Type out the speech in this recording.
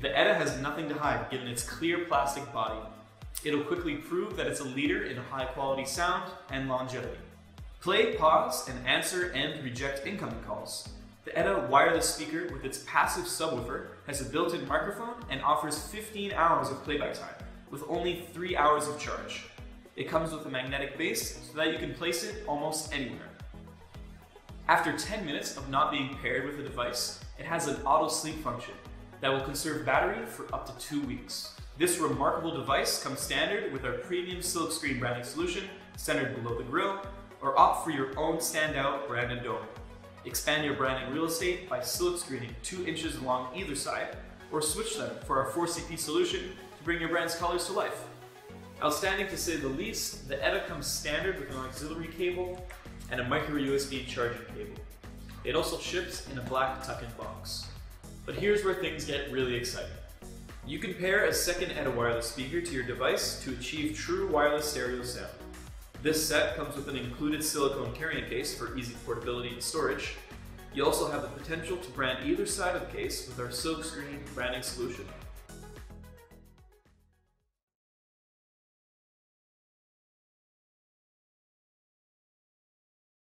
The ETA has nothing to hide given its clear plastic body. It'll quickly prove that it's a leader in high quality sound and longevity. Play, pause, and answer and reject incoming calls. The ETA wireless speaker with its passive subwoofer has a built-in microphone and offers 15 hours of playback time, with only 3 hours of charge. It comes with a magnetic base so that you can place it almost anywhere. After 10 minutes of not being paired with the device, it has an auto sleep function that will conserve battery for up to 2 weeks. This remarkable device comes standard with our premium silkscreen branding solution centered below the grill, or opt for your own standout branded dome. Expand your branding real estate by silkscreening 2 inches along either side, or switch them for our 4CP solution to bring your brand's colors to life. Outstanding to say the least, the ETA comes standard with an auxiliary cable and a micro USB charging cable. It also ships in a black tuck-in box. But here's where things get really exciting. You can pair a second ETA wireless speaker to your device to achieve true wireless stereo sound. This set comes with an included silicone carrying case for easy portability and storage. You also have the potential to brand either side of the case with our silkscreen branding solution.